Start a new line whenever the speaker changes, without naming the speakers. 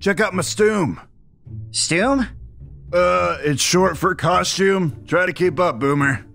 Check out my stoom.
Stoom?
Uh, it's short for costume. Try to keep up, Boomer.